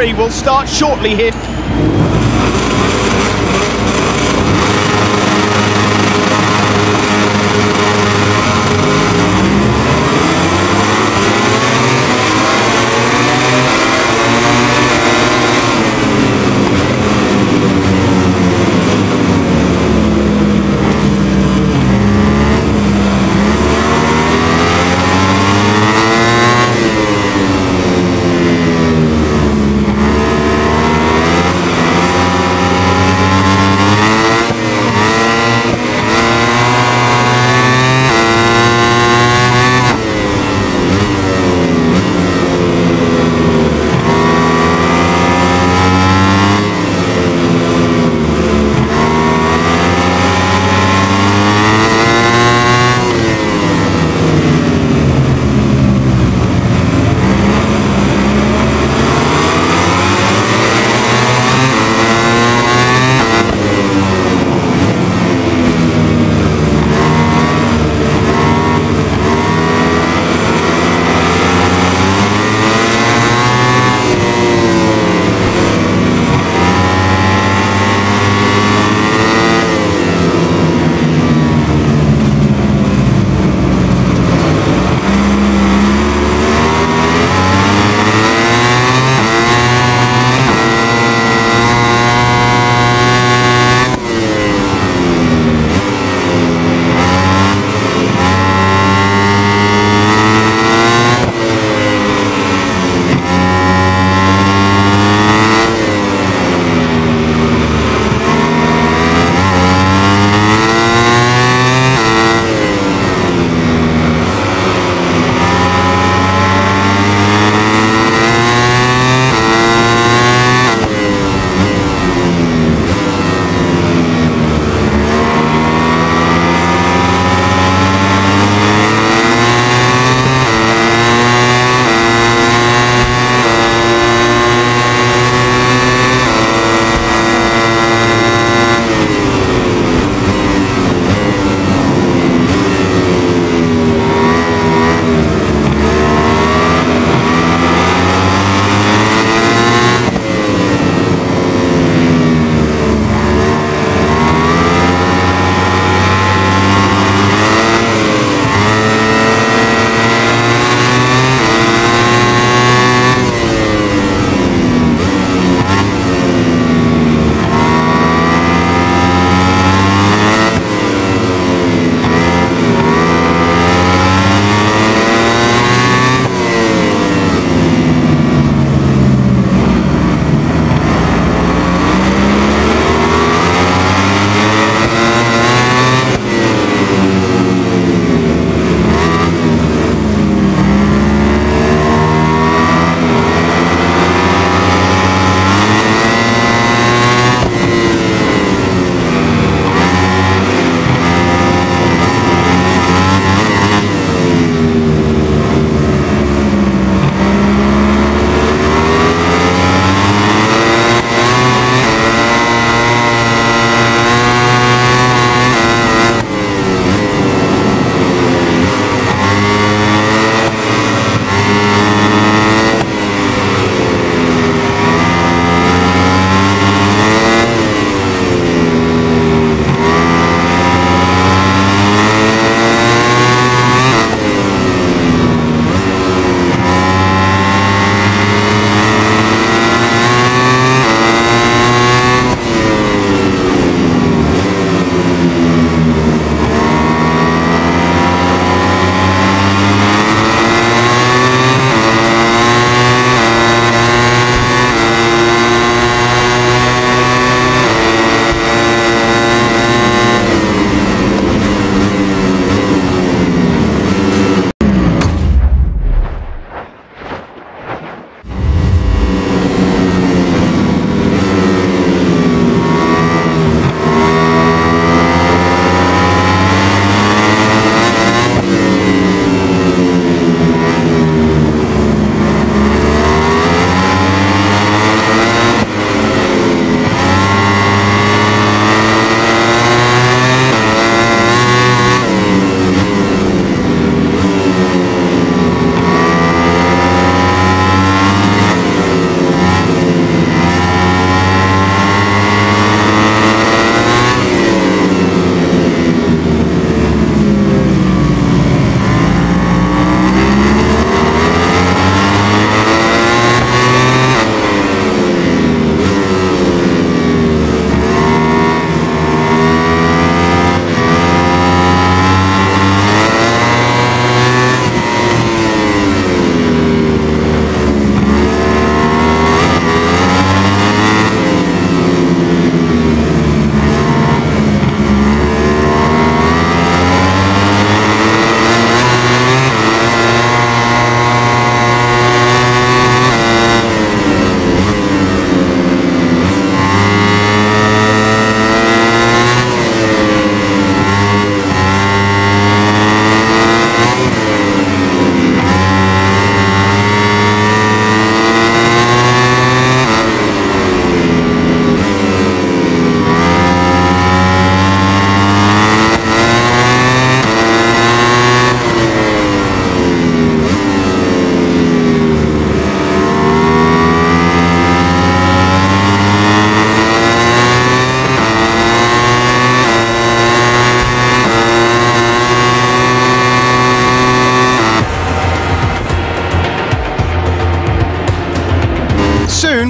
three will start shortly here.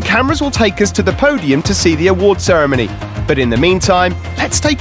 Cameras will take us to the podium to see the award ceremony. But in the meantime, let's take